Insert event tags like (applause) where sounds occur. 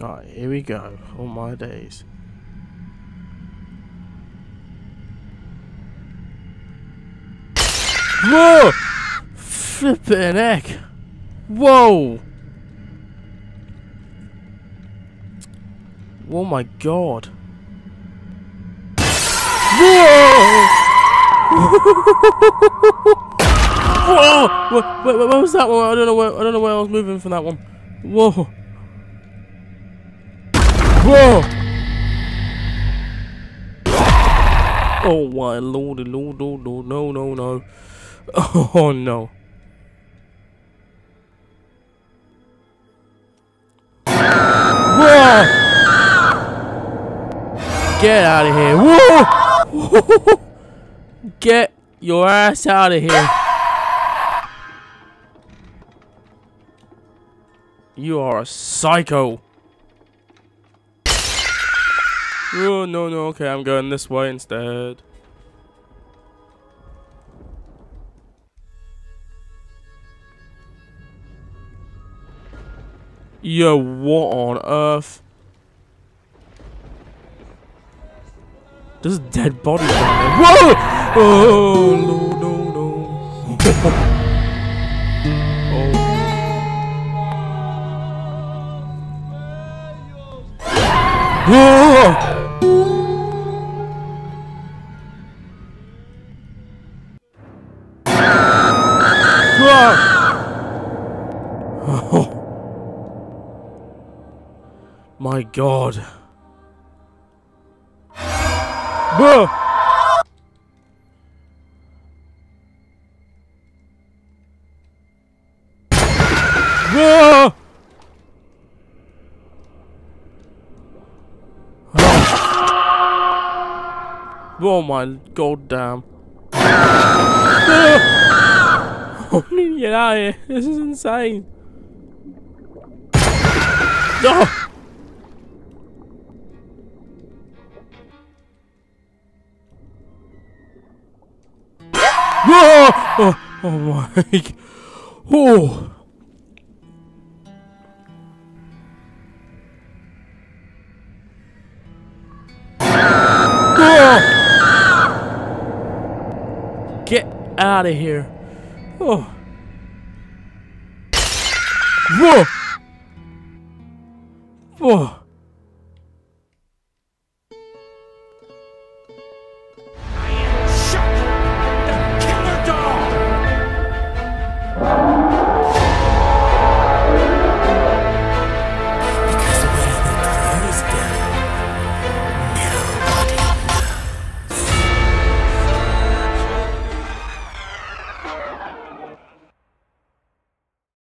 Alright, here we go. All my days. Whoa! Flippin' heck! Whoa! Oh my god. Whoa! (laughs) Whoa! Wait, wait, where was that one? I don't know where I don't know where I was moving from that one. Whoa! Whoa! Oh my lordy, lord, lord, lord, no, no, no. (laughs) Oh no. Whoa! Get out of here. Whoa! (laughs) Get your ass out of here. You are a psycho. Oh, no, no, okay, I'm going this way instead. Yo, what on earth? There's a dead body down there. Whoa! Oh, no, no, no. (laughs) Oh. (laughs) My god. Whoa! Oh my goddamn. Oh, (laughs) get out of here. This is insane. Oh! (laughs) Oh, oh my. (laughs) Oh. Out of here. Oh. Whoa. Whoa.